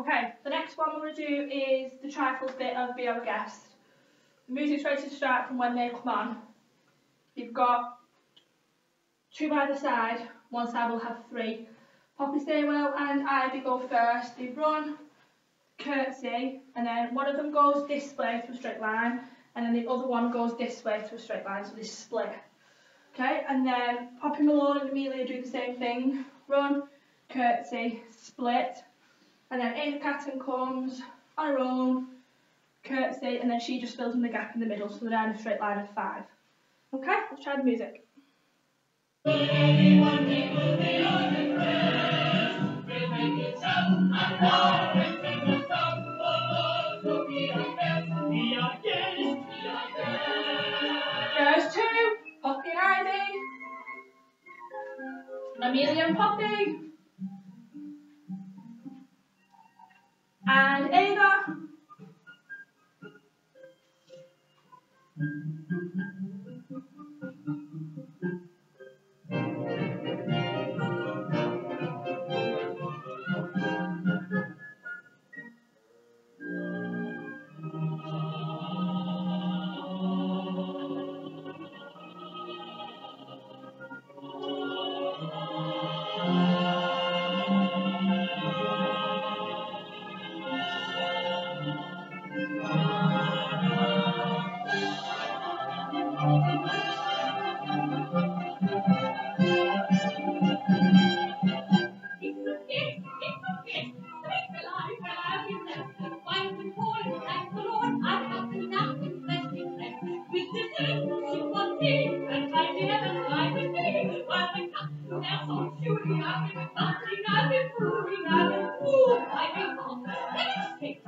Okay, the next one we're going to do is the trifles bit of Be Our Guest. The music's ready to start from when they come on. You've got two by the side, one side will have three. Poppy Staywell and Ivy go first. They run, curtsy, and then one of them goes this way to a straight line, and then the other one goes this way to a straight line, so they split. Okay, and then Poppy Malone and Amelia do the same thing. Run, curtsy, split, and then Ava Catton comes on her own, curtsy, and then she just fills in the gap in the middle, so they're in a straight line of five. Okay, let's try the music. There's two, Poppy and Ivy. Amelia and Poppy. And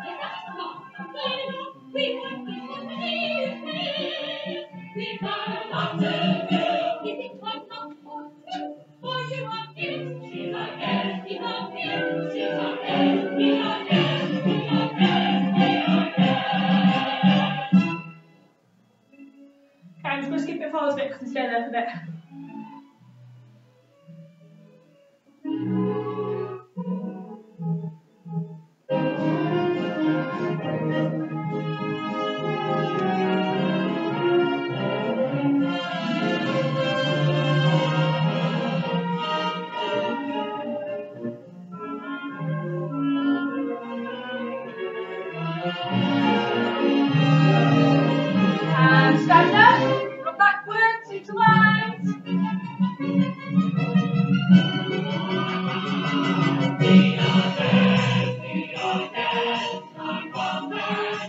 Okay, I'm just going to skip it forward a bit because I stay there for a bit. Time. On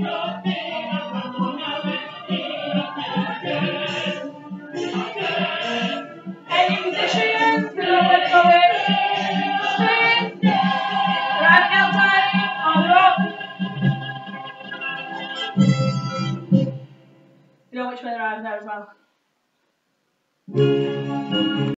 You know which way they're out there as well.